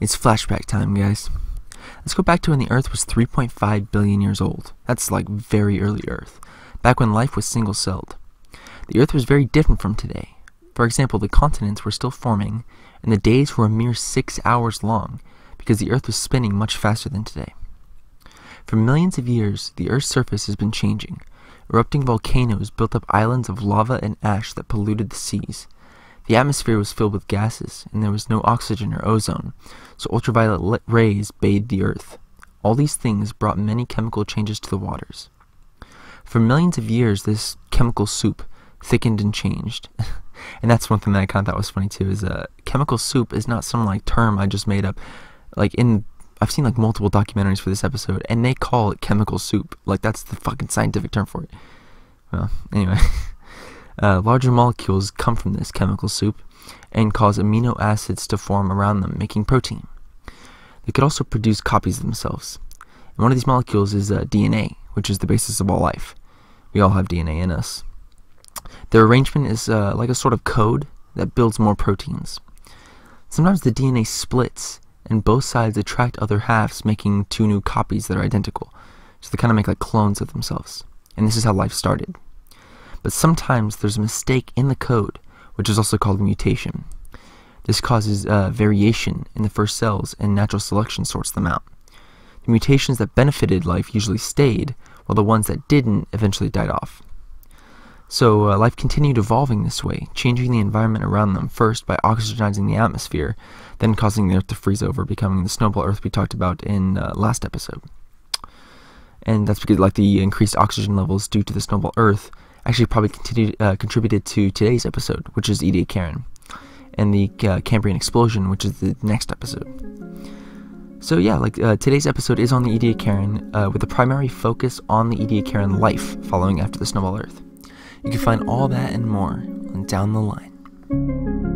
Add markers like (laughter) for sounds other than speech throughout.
It's flashback time, guys. Let's go back to when the Earth was 3.5 billion years old. That's like very early Earth, back when life was single celled. The Earth was very different from today. For example, the continents were still forming, and the days were a mere six hours long because the Earth was spinning much faster than today. For millions of years, the Earth's surface has been changing. Erupting volcanoes built up islands of lava and ash that polluted the seas. The atmosphere was filled with gases, and there was no oxygen or ozone, so ultraviolet rays bathed the earth. All these things brought many chemical changes to the waters. For millions of years, this chemical soup thickened and changed. (laughs) and that's one thing that I kind of thought was funny too. Is uh, chemical soup is not some like term I just made up. Like in, I've seen like multiple documentaries for this episode, and they call it chemical soup. Like that's the fucking scientific term for it. Well, anyway. (laughs) Uh, larger molecules come from this chemical soup and cause amino acids to form around them, making protein. They could also produce copies of themselves. And one of these molecules is uh, DNA, which is the basis of all life. We all have DNA in us. Their arrangement is uh, like a sort of code that builds more proteins. Sometimes the DNA splits, and both sides attract other halves, making two new copies that are identical. So they kind of make like clones of themselves. And this is how life started but sometimes there's a mistake in the code, which is also called a mutation. This causes uh, variation in the first cells, and natural selection sorts them out. The mutations that benefited life usually stayed, while the ones that didn't eventually died off. So uh, life continued evolving this way, changing the environment around them first by oxygenizing the atmosphere, then causing the Earth to freeze over, becoming the snowball Earth we talked about in uh, last episode. And that's because, like the increased oxygen levels due to the snowball Earth, actually probably uh, contributed to today's episode, which is Ediacaran, and the uh, Cambrian explosion, which is the next episode. So yeah, like uh, today's episode is on the Ediacaran, uh, with the primary focus on the Ediacaran life following after the Snowball Earth. You can find all that and more on Down the Line.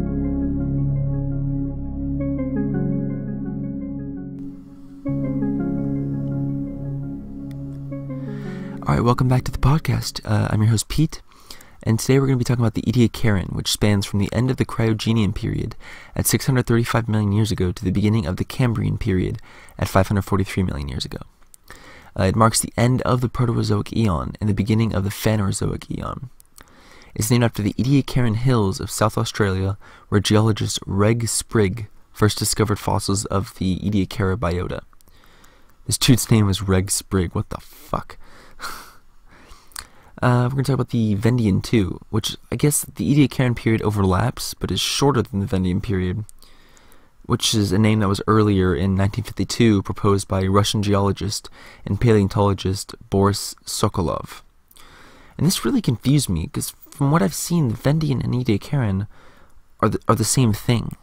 All right, welcome back to the podcast. Uh, I'm your host, Pete, and today we're going to be talking about the Ediacaran, which spans from the end of the Cryogenian period at 635 million years ago to the beginning of the Cambrian period at 543 million years ago. Uh, it marks the end of the Proterozoic Eon and the beginning of the Phanerozoic Eon. It's named after the Ediacaran Hills of South Australia, where geologist Reg Sprigg first discovered fossils of the Ediacara biota. This dude's name was Reg Sprigg. What the fuck? Uh, we're going to talk about the Vendian too, which I guess the Ediacaran period overlaps, but is shorter than the Vendian period, which is a name that was earlier in 1952 proposed by Russian geologist and paleontologist Boris Sokolov. And this really confused me, because from what I've seen, the Vendian and Ediacaran are the, are the same thing.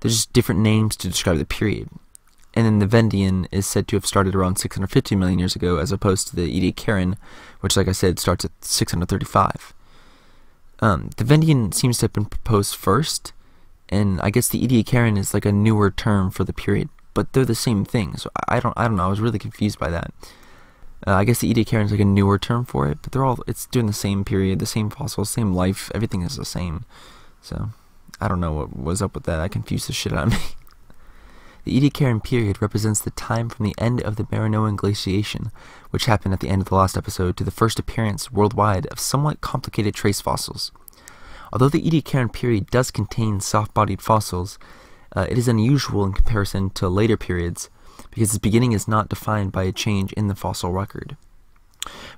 They're just different names to describe the period and then the Vendian is said to have started around 650 million years ago, as opposed to the Ediacaran, which, like I said, starts at 635. Um, the Vendian seems to have been proposed first, and I guess the Ediacaran is like a newer term for the period, but they're the same thing. So I don't, I don't know. I was really confused by that. Uh, I guess the Ediacaran is like a newer term for it, but they're all it's during the same period, the same fossils, same life. Everything is the same. So I don't know what was up with that. That confused the shit out of me. (laughs) The Ediacaran period represents the time from the end of the Marinoan glaciation, which happened at the end of the last episode, to the first appearance worldwide of somewhat complicated trace fossils. Although the Ediacaran period does contain soft-bodied fossils, uh, it is unusual in comparison to later periods because its beginning is not defined by a change in the fossil record.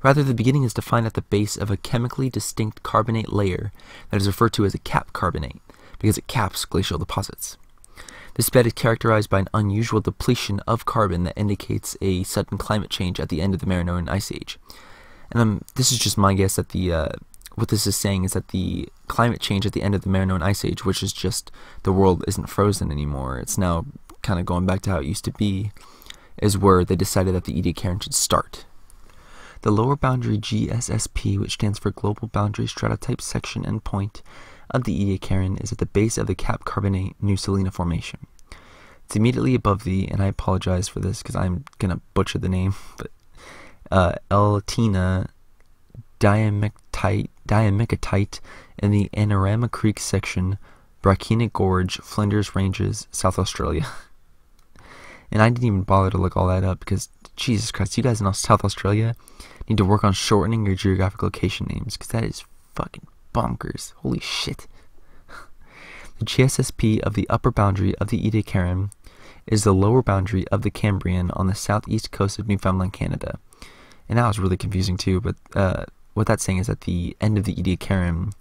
Rather, the beginning is defined at the base of a chemically distinct carbonate layer that is referred to as a cap carbonate because it caps glacial deposits. This bed is characterized by an unusual depletion of carbon that indicates a sudden climate change at the end of the Marinoan Ice Age. And um, this is just my guess that the uh, what this is saying is that the climate change at the end of the Marinoan Ice Age, which is just the world isn't frozen anymore, it's now kind of going back to how it used to be, is where they decided that the Ediacaran should start. The lower boundary GSSP, which stands for Global Boundary Stratotype Section and Point, of the Ediacaran is at the base of the Cap Carbonate New Salina Formation. It's immediately above the, and I apologize for this because I'm gonna butcher the name, (laughs) but uh, L-Tina diamictite, diamictite in the Enorama Creek section, Brachina Gorge, Flinders Ranges, South Australia. (laughs) And I didn't even bother to look all that up because, Jesus Christ, you guys in South Australia need to work on shortening your geographic location names because that is fucking bonkers. Holy shit. the GSSP of the upper boundary of the Ediacaran is the lower boundary of the Cambrian on the southeast coast of Newfoundland, Canada. And that was really confusing too, but uh, what that's saying is that the end of the Ediacaran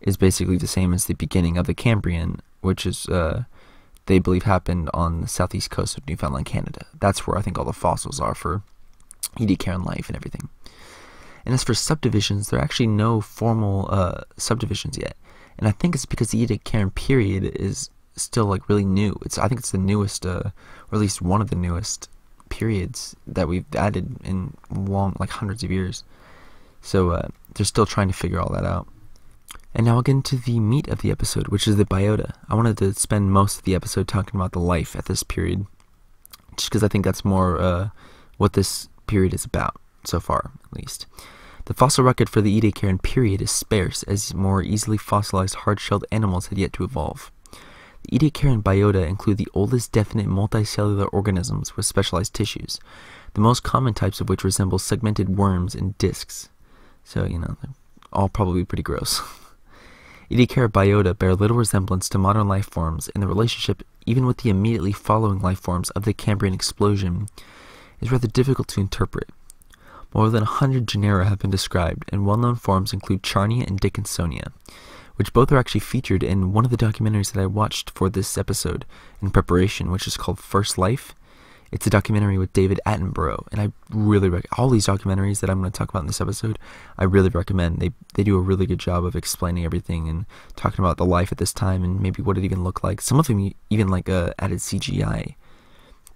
is basically the same as the beginning of the Cambrian, which is uh, they believe happened on the southeast coast of Newfoundland, Canada. That's where I think all the fossils are for Ediacaran life and everything. And as for subdivisions, there are actually no formal uh, subdivisions yet, and I think it's because the Edict Ediacaran period is still like really new. It's I think it's the newest, uh, or at least one of the newest periods that we've added in long, like hundreds of years. So uh, they're still trying to figure all that out. And now I'll get into the meat of the episode, which is the biota. I wanted to spend most of the episode talking about the life at this period, just because I think that's more uh, what this period is about, so far, at least. The fossil record for the Ediacaran period is sparse, as more easily fossilized hard-shelled animals had yet to evolve. The Ediacaran biota include the oldest definite multicellular organisms with specialized tissues, the most common types of which resemble segmented worms and discs. So, you know, they're all probably pretty gross. (laughs) Ediacara biota bear little resemblance to modern life forms, and the relationship, even with the immediately following life forms of the Cambrian explosion, is rather difficult to interpret. More than a hundred genera have been described, and well-known forms include Charnia and Dickinsonia, which both are actually featured in one of the documentaries that I watched for this episode in preparation, which is called First Life, it's a documentary with David Attenborough, and I really rec- all these documentaries that I'm going to talk about in this episode. I really recommend. They they do a really good job of explaining everything and talking about the life at this time and maybe what it even looked like. Some of them even like uh, added CGI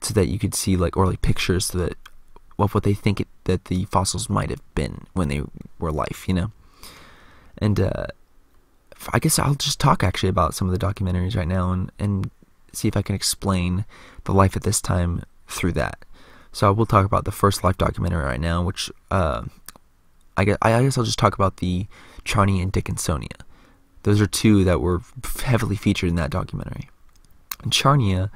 so that you could see like or like pictures so that of what they think it, that the fossils might have been when they were life, you know. And uh, I guess I'll just talk actually about some of the documentaries right now and and see if I can explain the life at this time through that. So I will talk about the first life documentary right now, which uh, I guess I guess I'll just talk about the Charnia and Dickinsonia. Those are two that were heavily featured in that documentary. And Charnia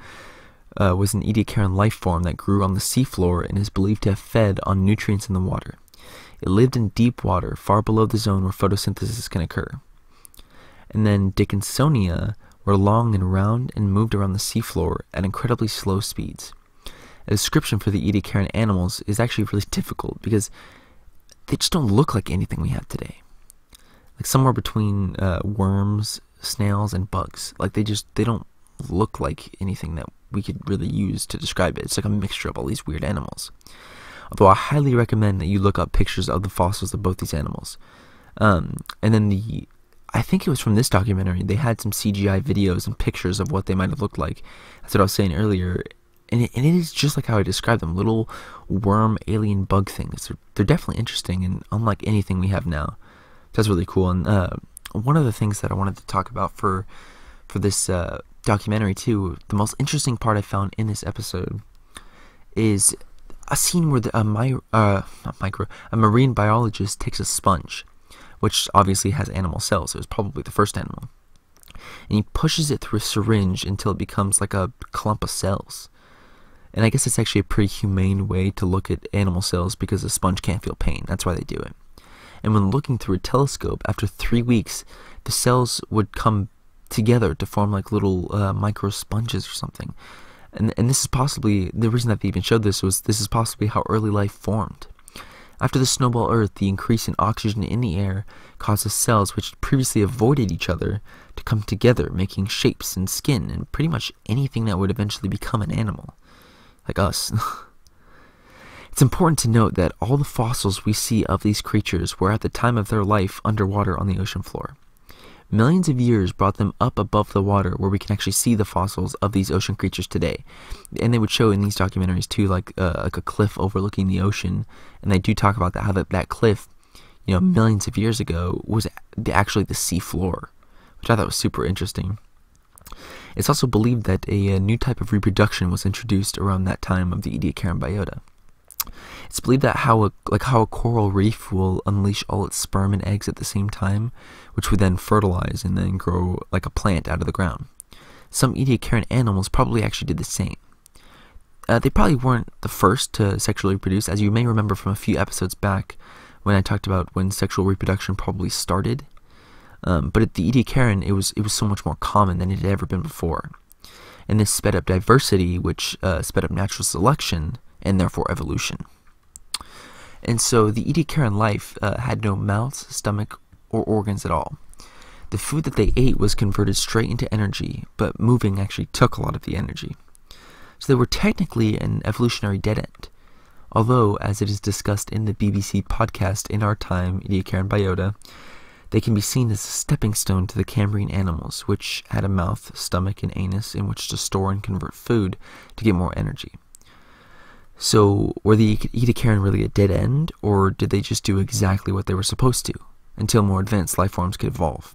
uh, was an Ediacaran life form that grew on the seafloor and is believed to have fed on nutrients in the water. It lived in deep water, far below the zone where photosynthesis can occur. And then Dickinsonia were long and round and moved around the seafloor at incredibly slow speeds a description for the Ediacaran animals is actually really (laughs) difficult because they just don't look like anything we have today. Like somewhere between uh, worms, snails, and bugs. Like they just they don't look like anything that we could really use to describe it. It's like a mixture of all these weird animals. Although I highly recommend that you look up pictures of the fossils of both these animals. Um, and then the I think it was from this documentary. They had some CGI videos and pictures of what they might have looked like. That's what I was saying earlier and it, and it is just like how I described them little worm alien bug things. They're, they're definitely interesting and unlike anything we have now. That's really cool. And uh, one of the things that I wanted to talk about for for this uh, documentary too, the most interesting part I found in this episode is a scene where the, a, my, uh, micro, a marine biologist takes a sponge, which obviously has animal cells. It was probably the first animal. And he pushes it through a syringe until it becomes like a clump of cells. And I guess it's actually a pretty humane way to look at animal cells because a sponge can't feel pain. That's why they do it. And when looking through a telescope, after three weeks, the cells would come together to form like little uh, micro sponges or something. And, and this is possibly, the reason that they even showed this was this is possibly how early life formed. After the snowball Earth, the increase in oxygen in the air causes cells which previously avoided each other to come together, making shapes and skin and pretty much anything that would eventually become an animal like us. (laughs) it's important to note that all the fossils we see of these creatures were at the time of their life underwater on the ocean floor. Millions of years brought them up above the water where we can actually see the fossils of these ocean creatures today. And they would show in these documentaries too, like uh, like a cliff overlooking the ocean. And they do talk about that how that, that cliff, you know, millions of years ago was actually the sea floor, which I thought was super interesting. It's also believed that a, a, new type of reproduction was introduced around that time of the Ediacaran biota. It's believed that how a, like how a coral reef will unleash all its sperm and eggs at the same time, which would then fertilize and then grow like a plant out of the ground. Some Ediacaran animals probably actually did the same. uh, they probably weren't the first to sexually reproduce, as you may remember from a few episodes back when I talked about when sexual reproduction probably started. Um, but at the Ediacaran, it was it was so much more common than it had ever been before, and this sped up diversity, which uh, sped up natural selection and therefore evolution. And so the Ediacaran life uh, had no mouths, stomach, or organs at all. The food that they ate was converted straight into energy, but moving actually took a lot of the energy. So they were technically an evolutionary dead end. Although, as it is discussed in the BBC podcast In Our Time, Ediacaran Biota, they can be seen as a stepping stone to the Cambrian animals, which had a mouth, stomach, and anus in which to store and convert food to get more energy. So, were the Ediacaran really a dead end, or did they just do exactly what they were supposed to until more advanced life forms could evolve?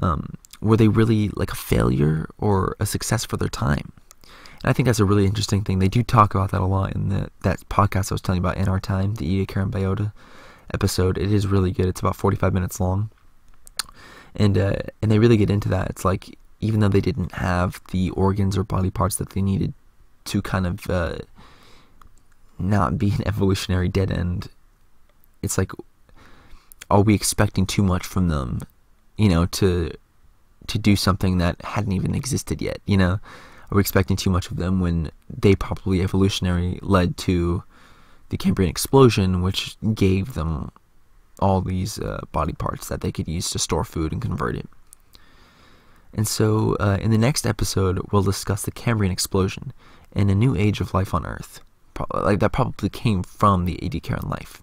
Um, were they really like a failure or a success for their time? And I think that's a really interesting thing. They do talk about that a lot in the, that podcast I was telling you about in our time, the Ediacaran Biota episode. It is really good. It's about 45 minutes long. And uh, and they really get into that. It's like even though they didn't have the organs or body parts that they needed to kind of uh, not be an (laughs) evolutionary dead end, it's like are we expecting too much from them, you know, to to do something that hadn't even existed yet, you know? Are we expecting too much of them when they probably evolutionary led to the Cambrian explosion, which gave them all these uh, body parts that they could use to store food and convert it. And so, uh, in the next episode, we'll discuss the Cambrian explosion and a new age of life on Earth. Like that probably came from the Ediacaran life.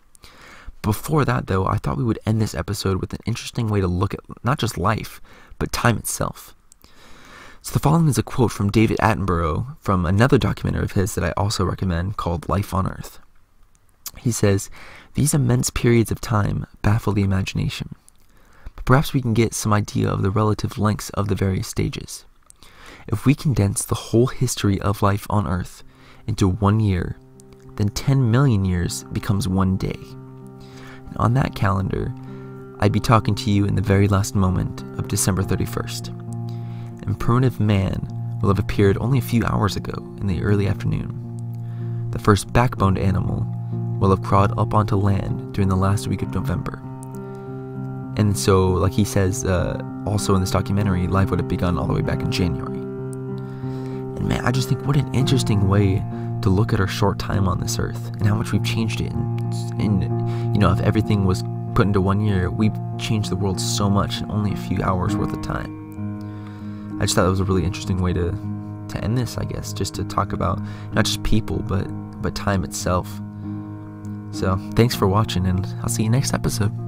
Before that, though, I thought we would end this episode with an interesting way to look at not just life, but time itself. So the following is a quote from David Attenborough from another documentary of his that I also recommend called Life on Earth. He says, These immense periods of time baffle the imagination. But perhaps we can get some idea of the relative lengths of the various stages. If we condense the whole history of life on Earth into one year, then 10 million years becomes one day. And on that calendar, I'd be talking to you in the very last moment of December 31st. And primitive man will have appeared only a few hours ago in the early afternoon. The first backboned animal will have crawled up onto land during the last week of November. And so, like he says, uh, also in this documentary, life would have begun all the way back in January. Man, I just think what an interesting way to look at our short time on this earth and how much we've changed it. And, and you know, if everything was put into one year, we've changed the world so much in only a few hours worth of time. I just thought that was a really interesting way to to end this, I guess, just to talk about not just people, but but time itself. So, thanks for watching, and I'll see you next episode.